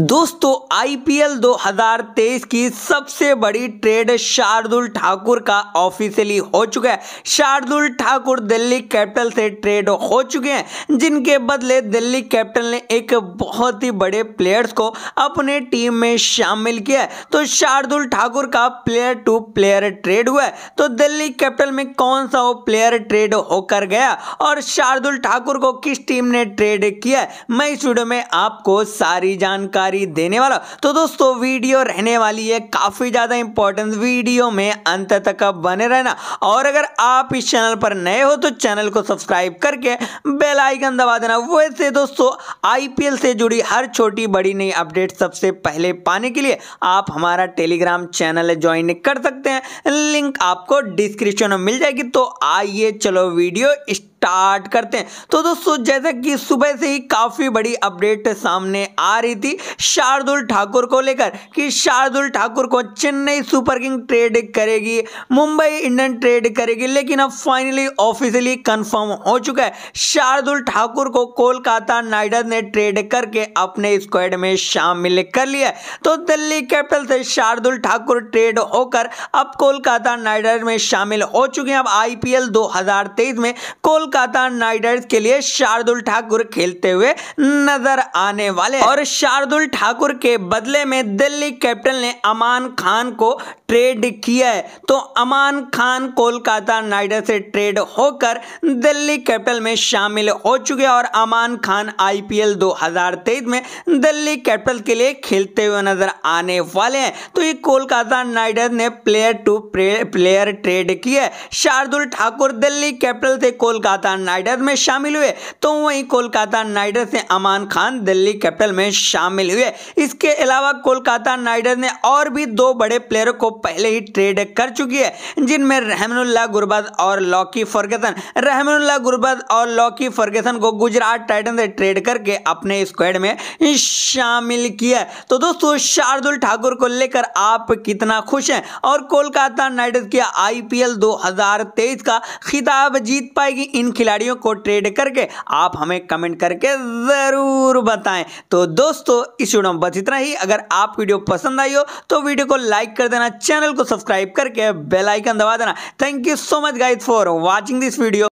दोस्तों आईपीएल 2023 की सबसे बड़ी ट्रेड शार्दुल ठाकुर का ऑफिशियली हो चुका है। शार्दुल ठाकुर दिल्ली कैपिटल से ट्रेड हो चुके हैं, जिनके बदले दिल्ली कैपिटल ने एक बहुत ही बड़े प्लेयर्स को अपने टीम में शामिल किया है। तो शार्दुल ठाकुर का प्लेयर टू प्लेयर ट्रेड हुआ है। तो दिल्ली कैपिटल में कौन सा वो प्लेयर ट्रेड होकर गया और शार्दुल ठाकुर को किस टीम ने ट्रेड किया मैं इस वीडियो में आपको सारी जानकारी जानकारी देने वाला। तो दोस्तों, वीडियो रहने वाली है, काफ़ी ज़्यादा इंपॉर्टेंट वीडियो में अंत तक बने रहना। और अगर आप इस चैनल पर नए हो तो चैनल को सब्सक्राइब करके बेल आइकन दबा देना। वैसे दोस्तों आईपीएल से जुड़ी हर छोटी बड़ी नई अपडेट सबसे पहले पाने के लिए आप हमारा टेलीग्राम चैनल ज्वाइन कर सकते हैं। लिंक आपको डिस्क्रिप्शन में मिल जाएगी। तो आइए, चलो वीडियो स्टार्ट करते हैं। तो दोस्तों, जैसा कि सुबह से ही काफ़ी बड़ी अपडेट सामने आ रही थी शार्दुल ठाकुर को लेकर कि शार्दुल ठाकुर को चेन्नई सुपर किंग ट्रेड करेगी, मुंबई इंडियन ट्रेड करेगी, लेकिन अब फाइनली ऑफिशियली कंफर्म हो चुका है। शार्दुल ठाकुर को कोलकाता नाइट ने ट्रेड करके अपने स्क्वाड में शामिल कर लिया तो दिल्ली कैपिटल से शार्दुल ठाकुर ट्रेड होकर अब कोलकाता नाइट में शामिल हो चुके हैं। अब आईपीएल 2023 में कोल कोलकाता नाइट राइडर्स के लिए शार्दुल ठाकुर खेलते हुए नज़र आने वाले और शार्दुल ठाकुर के बदले में दिल्ली कैपिटल ने अमान खान को ट्रेड किया है। तो अमान खान कोलकाता नाइट से ट्रेड होकर दिल्ली कैपिटल में शामिल हो चुके और अमान खान आईपीएल 2023 में दिल्ली कैपिटल के लिए खेलते हुए नज़र आने वाले हैं। तो ये कोलकाता नाइट ने प्लेयर टू प्लेयर ट्रेड किया है। शार्दुल ठाकुर दिल्ली कैपिटल से कोलकाता कोलकाता नाइट में शामिल हुए। तो वहीं कोलकाता नाइट से अमान खान दिल्ली कैपिटल में शामिल हुए। इसके अलावा कोलकाता नाइट ने और भी दो बड़े प्लेयरों को पहले ही ट्रेड कर चुकी है, जिनमें रहमनुल्लाह गुरबत और लॉकी फर्गेसन। रहमनुल्लाह गुरबत और लॉकी फर्गेसन को गुजरात टाइटन से ट्रेड करके अपने स्क्वाड में शामिल किया तो दोस्तों, शार्दुल ठाकुर को लेकर आप कितना खुश हैं? और कोलकाता नाइट की आईपीएल 2023 का खिताब जीत पाएगी इन खिलाड़ियों को ट्रेड करके? आप हमें कमेंट करके ज़रूर बताएँ। तो दोस्तों, इस वीडियो में बस इतना ही। अगर आप वीडियो पसंद आई हो तो वीडियो को लाइक कर देना। चैनल को सब्सक्राइब करके बेल आइकन दबा देना। Thank you so much guys for watching this video